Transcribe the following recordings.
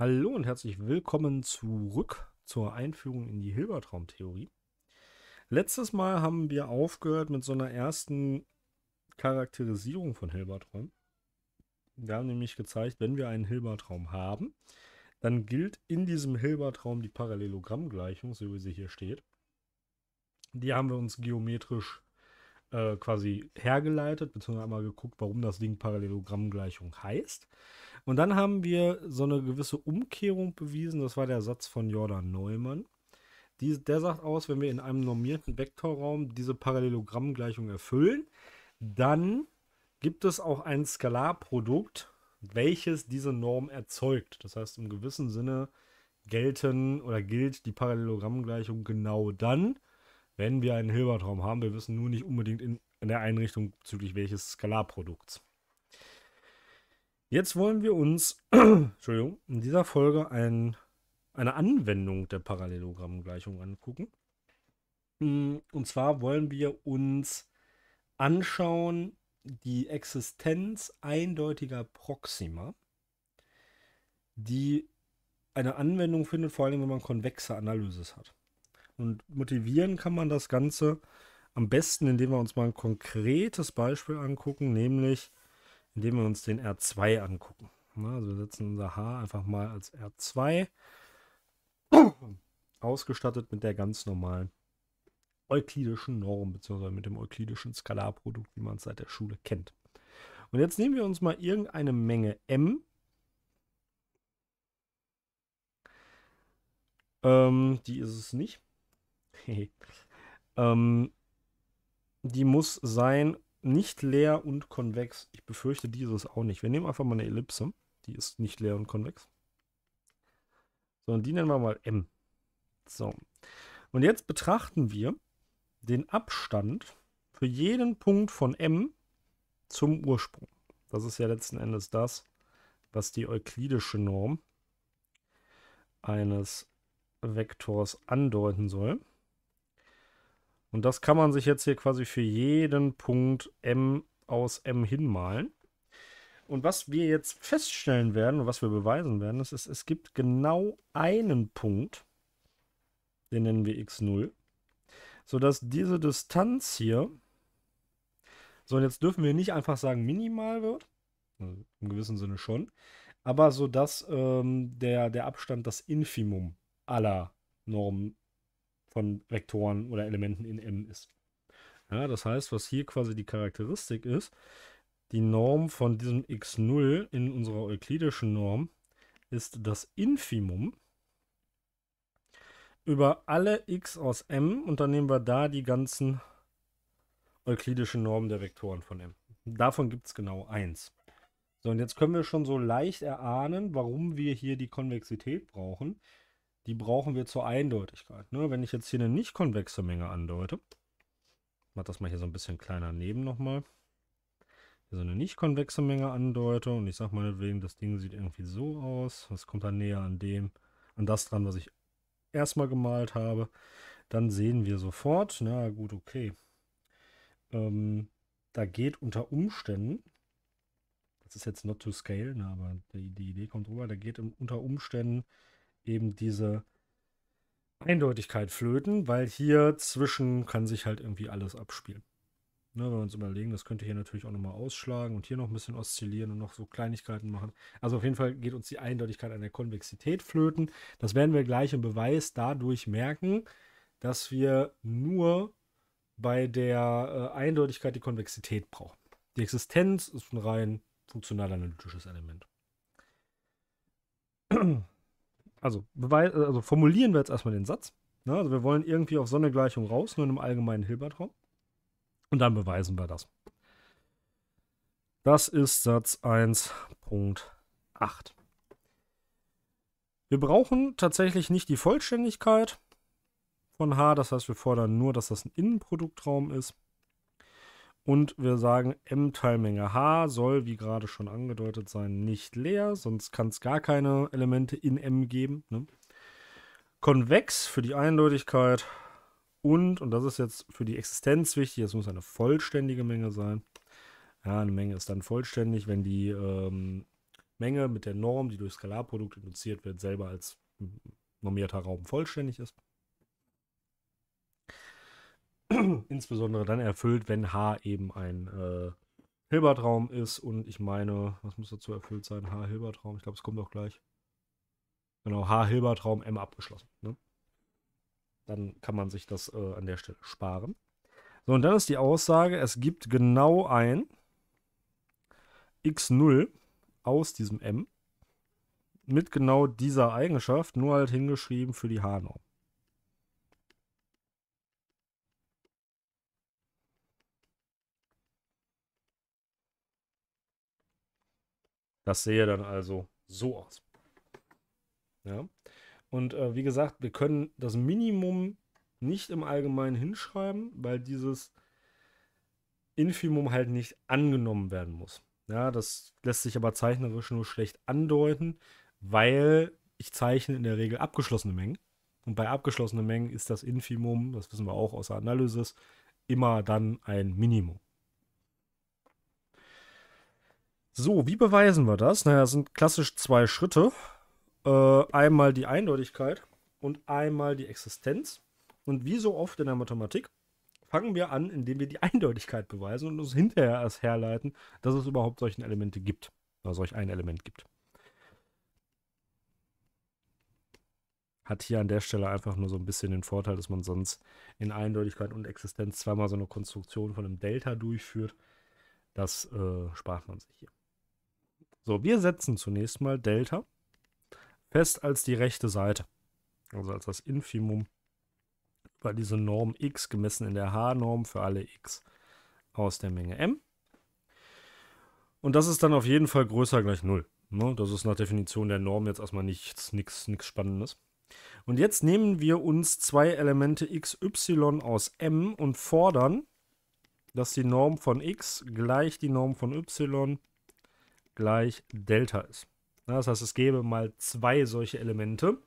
Hallo und herzlich willkommen zurück zur Einführung in die Hilbertraumtheorie. Letztes Mal haben wir aufgehört mit so einer ersten Charakterisierung von Hilbertraum. Wir haben nämlich gezeigt, wenn wir einen Hilbertraum haben, dann gilt in diesem Hilbertraum die Parallelogrammgleichung, so wie sie hier steht. Die haben wir uns geometrisch äh, quasi hergeleitet, beziehungsweise einmal geguckt, warum das Ding Parallelogrammgleichung heißt. Und dann haben wir so eine gewisse Umkehrung bewiesen. Das war der Satz von Jordan Neumann. Die, der sagt aus, wenn wir in einem normierten Vektorraum diese Parallelogrammgleichung erfüllen, dann gibt es auch ein Skalarprodukt, welches diese Norm erzeugt. Das heißt, im gewissen Sinne gelten oder gilt die Parallelogrammgleichung genau dann, wenn wir einen Hilbertraum haben. Wir wissen nur nicht unbedingt in, in der Einrichtung bezüglich welches Skalarprodukts. Jetzt wollen wir uns Entschuldigung, in dieser Folge ein, eine Anwendung der Parallelogrammgleichung angucken. Hm, und zwar wollen wir uns anschauen die Existenz eindeutiger Proxima, die eine Anwendung findet, vor allem wenn man konvexe Analysis hat. Und motivieren kann man das Ganze am besten, indem wir uns mal ein konkretes Beispiel angucken, nämlich indem wir uns den R2 angucken. Also wir setzen unser H einfach mal als R2 ausgestattet mit der ganz normalen euklidischen Norm, beziehungsweise mit dem euklidischen Skalarprodukt, wie man es seit der Schule kennt. Und jetzt nehmen wir uns mal irgendeine Menge m. Ähm, die ist es nicht. Ähm, die muss sein nicht leer und konvex. Ich befürchte dieses auch nicht. Wir nehmen einfach mal eine Ellipse. Die ist nicht leer und konvex. So, und die nennen wir mal M. So. Und jetzt betrachten wir den Abstand für jeden Punkt von M zum Ursprung. Das ist ja letzten Endes das, was die euklidische Norm eines Vektors andeuten soll. Und das kann man sich jetzt hier quasi für jeden Punkt m aus m hinmalen. Und was wir jetzt feststellen werden und was wir beweisen werden, ist, es gibt genau einen Punkt, den nennen wir x0, sodass diese Distanz hier, so und jetzt dürfen wir nicht einfach sagen minimal wird, also im gewissen Sinne schon, aber sodass ähm, der, der Abstand das Infimum aller Normen von Vektoren oder Elementen in M ist. Ja, das heißt, was hier quasi die Charakteristik ist, die Norm von diesem x0 in unserer euklidischen Norm ist das Infimum über alle x aus m und dann nehmen wir da die ganzen euklidischen Normen der Vektoren von m. Davon gibt es genau eins. So, und jetzt können wir schon so leicht erahnen, warum wir hier die Konvexität brauchen die brauchen wir zur Eindeutigkeit. Ne? Wenn ich jetzt hier eine nicht konvexe Menge andeute, ich mache das mal hier so ein bisschen kleiner neben nochmal, hier so eine nicht konvexe Menge andeute und ich sage meinetwegen, das Ding sieht irgendwie so aus, das kommt dann näher an dem, an das dran, was ich erstmal gemalt habe, dann sehen wir sofort, na gut, okay, ähm, da geht unter Umständen, das ist jetzt not to scale, na, aber die, die Idee kommt rüber, da geht unter Umständen eben diese Eindeutigkeit flöten, weil hier zwischen kann sich halt irgendwie alles abspielen. Ne, wenn wir uns überlegen, das könnte hier natürlich auch nochmal ausschlagen und hier noch ein bisschen oszillieren und noch so Kleinigkeiten machen. Also auf jeden Fall geht uns die Eindeutigkeit an der Konvexität flöten. Das werden wir gleich im Beweis dadurch merken, dass wir nur bei der äh, Eindeutigkeit die Konvexität brauchen. Die Existenz ist ein rein funktional-analytisches Element. Also, also formulieren wir jetzt erstmal den Satz. Ne? Also wir wollen irgendwie auf so eine Gleichung raus, nur in einem allgemeinen Hilbertraum. Und dann beweisen wir das. Das ist Satz 1.8. Wir brauchen tatsächlich nicht die Vollständigkeit von H. Das heißt, wir fordern nur, dass das ein Innenproduktraum ist. Und wir sagen, M-Teilmenge H soll, wie gerade schon angedeutet sein, nicht leer, sonst kann es gar keine Elemente in M geben. Ne? Konvex für die Eindeutigkeit und, und das ist jetzt für die Existenz wichtig, es muss eine vollständige Menge sein. Ja, eine Menge ist dann vollständig, wenn die ähm, Menge mit der Norm, die durch Skalarprodukt induziert wird, selber als normierter Raum vollständig ist. Insbesondere dann erfüllt, wenn H eben ein äh, Hilbertraum ist und ich meine, was muss dazu erfüllt sein? H Hilbertraum, ich glaube, es kommt auch gleich. Genau, H Hilbertraum, M abgeschlossen. Ne? Dann kann man sich das äh, an der Stelle sparen. So, und dann ist die Aussage, es gibt genau ein x0 aus diesem M mit genau dieser Eigenschaft, nur halt hingeschrieben für die H-Norm. Das sehe dann also so aus. Ja. Und äh, wie gesagt, wir können das Minimum nicht im Allgemeinen hinschreiben, weil dieses Infimum halt nicht angenommen werden muss. Ja, das lässt sich aber zeichnerisch nur schlecht andeuten, weil ich zeichne in der Regel abgeschlossene Mengen. Und bei abgeschlossenen Mengen ist das Infimum, das wissen wir auch aus der Analysis, immer dann ein Minimum. So, wie beweisen wir das? Naja, es sind klassisch zwei Schritte. Äh, einmal die Eindeutigkeit und einmal die Existenz. Und wie so oft in der Mathematik fangen wir an, indem wir die Eindeutigkeit beweisen und uns hinterher erst herleiten, dass es überhaupt solche Elemente gibt. Oder solch ein Element gibt. Hat hier an der Stelle einfach nur so ein bisschen den Vorteil, dass man sonst in Eindeutigkeit und Existenz zweimal so eine Konstruktion von einem Delta durchführt. Das äh, spart man sich hier. So, wir setzen zunächst mal Delta fest als die rechte Seite. Also als das Infimum bei dieser Norm x gemessen in der H-Norm für alle x aus der Menge m. Und das ist dann auf jeden Fall größer gleich 0. Ne? Das ist nach Definition der Norm jetzt erstmal nichts, nichts, nichts Spannendes. Und jetzt nehmen wir uns zwei Elemente xy aus m und fordern, dass die Norm von x gleich die Norm von y gleich Delta ist. Das heißt, es gäbe mal zwei solche Elemente,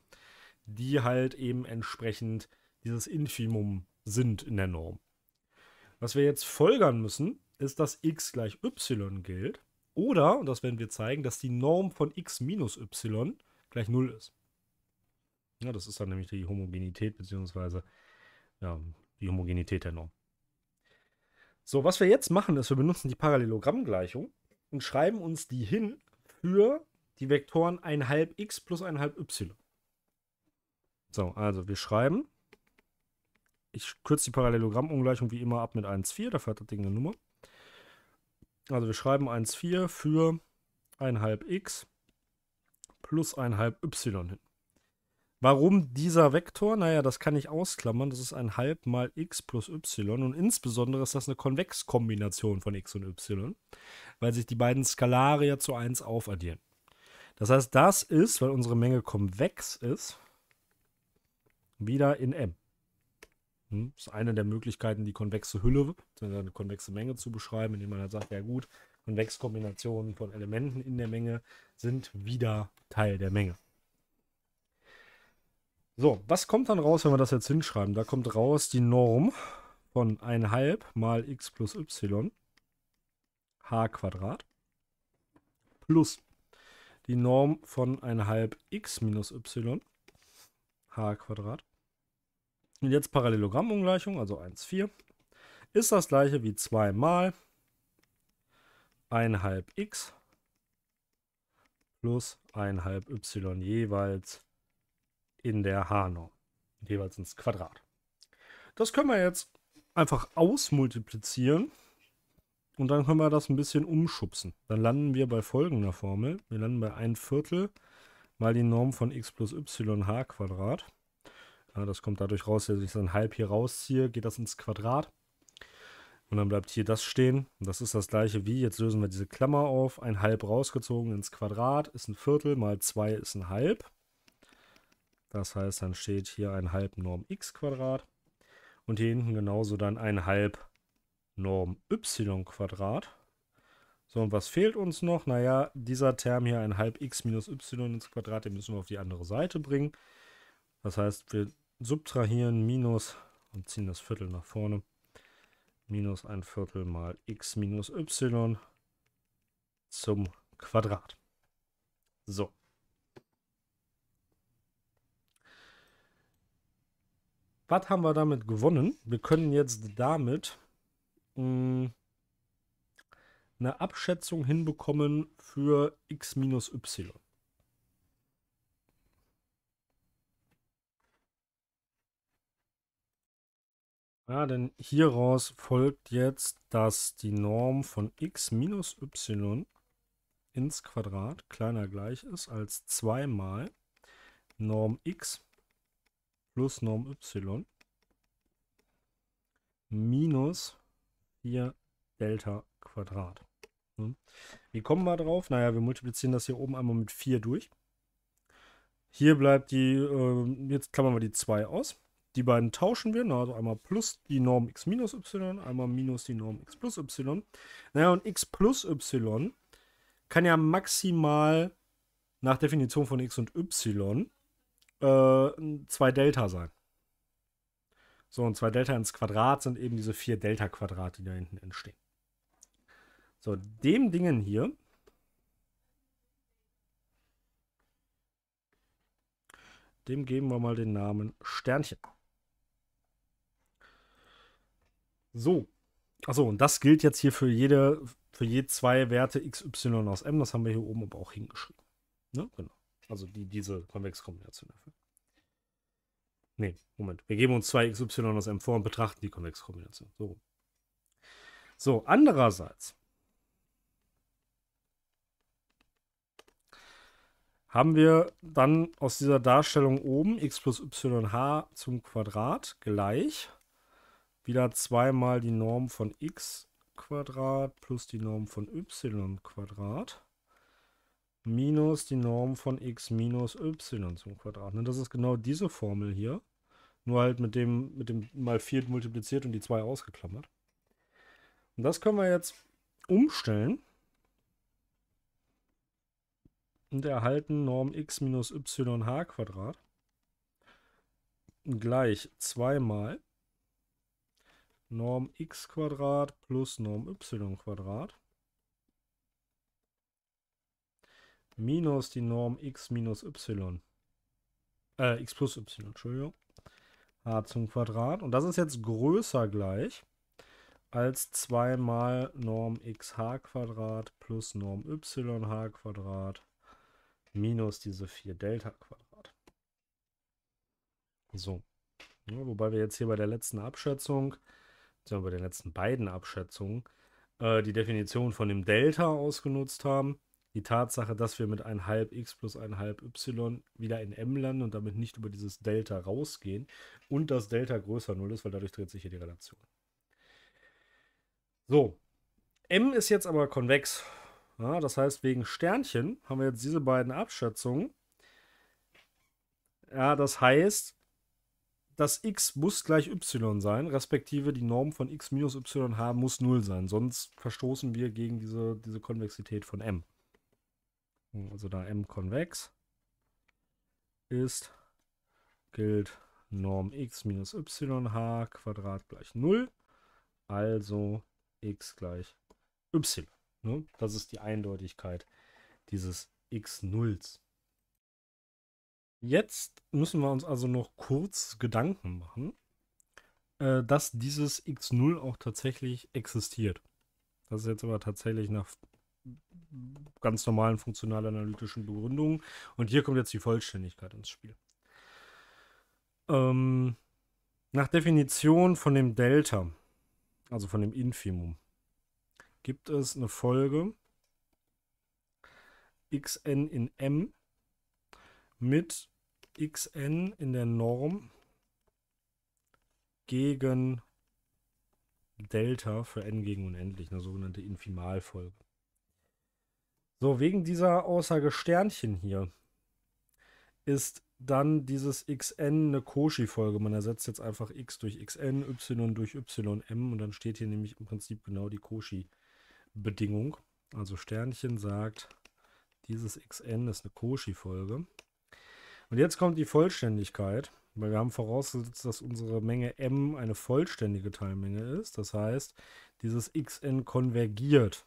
die halt eben entsprechend dieses Infimum sind in der Norm. Was wir jetzt folgern müssen, ist, dass x gleich y gilt. Oder, und das werden wir zeigen, dass die Norm von x minus y gleich 0 ist. Ja, das ist dann nämlich die Homogenität, beziehungsweise ja, die Homogenität der Norm. So, was wir jetzt machen, ist, wir benutzen die Parallelogrammgleichung und schreiben uns die hin für die Vektoren 1 halb x plus 1 halb y. So, also wir schreiben, ich kürze die Parallelogrammungleichung wie immer ab mit 1,4, dafür hat das Ding eine Nummer. Also wir schreiben 1,4 für 1 halb x plus 1 halb y hin. Warum dieser Vektor? Naja, das kann ich ausklammern. Das ist ein halb mal x plus y. Und insbesondere ist das eine Konvexkombination von x und y, weil sich die beiden Skalare ja zu 1 aufaddieren. Das heißt, das ist, weil unsere Menge konvex ist, wieder in m. Hm, das ist eine der Möglichkeiten, die konvexe Hülle, eine konvexe Menge zu beschreiben, indem man halt sagt, ja gut, Konvexkombinationen von Elementen in der Menge sind wieder Teil der Menge. So, was kommt dann raus, wenn wir das jetzt hinschreiben? Da kommt raus die Norm von 1,5 mal x plus y h Quadrat plus die Norm von 1,5 x minus y h Quadrat. Und jetzt Parallelogrammungleichung, also 1,4, ist das gleiche wie 2 mal 1,5 x plus 1,5 y jeweils in der H-Norm. Jeweils ins Quadrat. Das können wir jetzt einfach ausmultiplizieren und dann können wir das ein bisschen umschubsen. Dann landen wir bei folgender Formel. Wir landen bei 1 Viertel mal die Norm von x plus y h Quadrat. Ja, das kommt dadurch raus, dass ich ein Halb hier rausziehe, geht das ins Quadrat. Und dann bleibt hier das stehen. Das ist das gleiche wie, jetzt lösen wir diese Klammer auf, ein Halb rausgezogen ins Quadrat ist ein Viertel, mal 2 ist ein Halb. Das heißt, dann steht hier ein halb Norm x Quadrat und hier hinten genauso dann ein halb Norm y Quadrat. So, und was fehlt uns noch? Naja, dieser Term hier, ein halb x minus y ins Quadrat, den müssen wir auf die andere Seite bringen. Das heißt, wir subtrahieren minus und ziehen das Viertel nach vorne. Minus ein Viertel mal x minus y zum Quadrat. So. Was haben wir damit gewonnen? Wir können jetzt damit mh, hm, eine Abschätzung hinbekommen für x minus y. Ja, denn hieraus folgt jetzt, dass die Norm von x minus y ins Quadrat kleiner gleich ist als 2 mal Norm x plus Norm y minus 4 Delta Quadrat. Hm. Wie kommen wir drauf? Naja, wir multiplizieren das hier oben einmal mit 4 durch. Hier bleibt die, äh, jetzt klammern wir die 2 aus. Die beiden tauschen wir, also einmal plus die Norm x minus y, einmal minus die Norm x plus y. Naja, und x plus y kann ja maximal nach Definition von x und y äh, 2 Delta sein. So, und 2 Delta ins Quadrat sind eben diese 4 Delta-Quadrate, die da hinten entstehen. So, dem Dingen hier dem geben wir mal den Namen Sternchen. So. Achso, und das gilt jetzt hier für jede, für je zwei Werte xy aus m. Das haben wir hier oben aber auch hingeschrieben. Ne? Genau. Also die, diese Konvexkombination dafür. Ne, Moment. Wir geben uns zwei xy aus m vor und betrachten die Konvexkombination. So. So, andererseits haben wir dann aus dieser Darstellung oben x plus yh zum Quadrat gleich wieder zweimal die Norm von x Quadrat plus die Norm von y Quadrat minus die Norm von x minus y zum Quadrat. Und ne, das ist genau diese Formel hier. Nur halt mit dem, mit dem mal 4 multipliziert und die 2 ausgeklammert. Und das können wir jetzt umstellen. Und erhalten Norm x minus yh Quadrat gleich zweimal Norm x Quadrat plus Norm y Quadrat minus die Norm x minus y. Äh, x plus y, Entschuldigung. h zum Quadrat. Und das ist jetzt größer gleich als 2 mal Norm xh Quadrat plus Norm yh Quadrat minus diese 4 Delta Quadrat. So. Ja, wobei wir jetzt hier bei der letzten Abschätzung bei den letzten beiden Abschätzungen, äh, die Definition von dem Delta ausgenutzt haben. Die Tatsache, dass wir mit 1 halb x plus 1 halb y wieder in m landen und damit nicht über dieses Delta rausgehen und das Delta größer 0 ist, weil dadurch dreht sich hier die Relation. So, m ist jetzt aber konvex. Ja, das heißt, wegen Sternchen haben wir jetzt diese beiden Abschätzungen. Ja, das heißt, das x muss gleich y sein, respektive die Norm von x minus yh muss 0 sein. Sonst verstoßen wir gegen diese, diese Konvexität von m. Also da m konvex ist, gilt Norm x minus yh Quadrat gleich 0. Also x gleich y. Ne? Das ist die Eindeutigkeit dieses x Nulls. Jetzt müssen wir uns also noch kurz Gedanken machen, äh, dass dieses x0 auch tatsächlich existiert. Das ist jetzt aber tatsächlich nach ganz normalen funktional-analytischen Begründungen. Und hier kommt jetzt die Vollständigkeit ins Spiel. Ähm, nach Definition von dem Delta, also von dem Infimum, gibt es eine Folge xn in m mit xn in der Norm gegen Delta für n gegen unendlich, eine sogenannte Infimalfolge. So, wegen dieser Aussage Sternchen hier ist dann dieses xn eine Cauchy-Folge. Man ersetzt jetzt einfach x durch xn, y durch ym und dann steht hier nämlich im Prinzip genau die Cauchy-Bedingung. Also Sternchen sagt, dieses xn ist eine Cauchy-Folge. Und jetzt kommt die Vollständigkeit, weil wir haben vorausgesetzt, dass unsere Menge m eine vollständige Teilmenge ist. Das heißt, dieses xn konvergiert.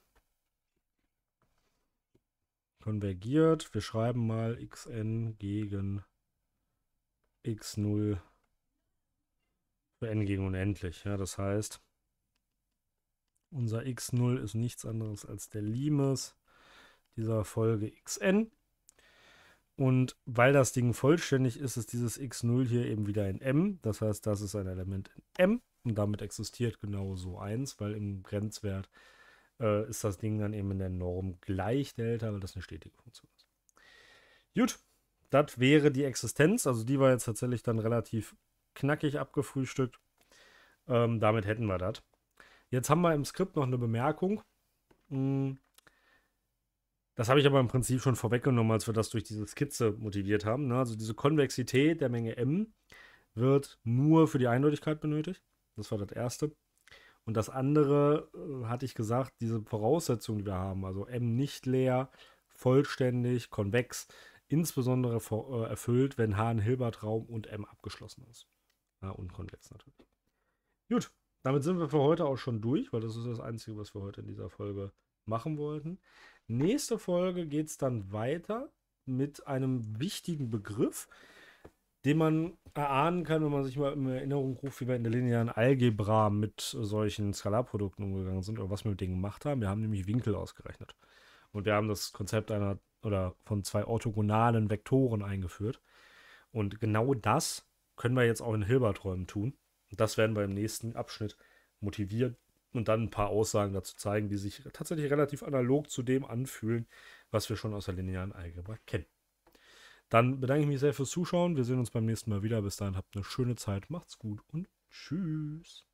Konvergiert. Wir schreiben mal xn gegen x0 für n gegen unendlich. Ja, das heißt, unser x0 ist nichts anderes als der Limes dieser Folge xn. Und weil das Ding vollständig ist, ist dieses x0 hier eben wieder in m. Das heißt, das ist ein Element in m und damit existiert genau so eins, weil im Grenzwert äh, ist das Ding dann eben in der Norm gleich Delta, weil das eine stetige Funktion ist. Gut, das wäre die Existenz. Also die war jetzt tatsächlich dann relativ knackig abgefrühstückt. Ähm, damit hätten wir das. Jetzt haben wir im Skript noch eine Bemerkung. Hm. Das habe ich aber im Prinzip schon vorweggenommen, als wir das durch diese Skizze motiviert haben. Ne? Also diese Konvexität der Menge m wird nur für die Eindeutigkeit benötigt. Das war das Erste. Und das andere äh, hatte ich gesagt, diese Voraussetzungen, die wir haben, also M nicht leer, vollständig, konvex, insbesondere vor, äh, erfüllt, wenn H ein Hilbert-Raum und M abgeschlossen ist. Ja, und konvex natürlich. Gut, damit sind wir für heute auch schon durch, weil das ist das Einzige, was wir heute in dieser Folge machen wollten. Nächste Folge geht es dann weiter mit einem wichtigen Begriff, den man erahnen kann, wenn man sich mal in Erinnerung ruft, wie wir in der linearen Algebra mit solchen Skalarprodukten umgegangen sind oder was wir mit denen gemacht haben. Wir haben nämlich Winkel ausgerechnet. Und wir haben das Konzept einer oder von zwei orthogonalen Vektoren eingeführt. Und genau das können wir jetzt auch in Hilberträumen tun. Und das werden wir im nächsten Abschnitt motivieren und dann ein paar Aussagen dazu zeigen, die sich tatsächlich relativ analog zu dem anfühlen, was wir schon aus der linearen Algebra kennen. Dann bedanke ich mich sehr fürs Zuschauen. Wir sehen uns beim nächsten Mal wieder. Bis dahin habt eine schöne Zeit. Macht's gut und tschüss.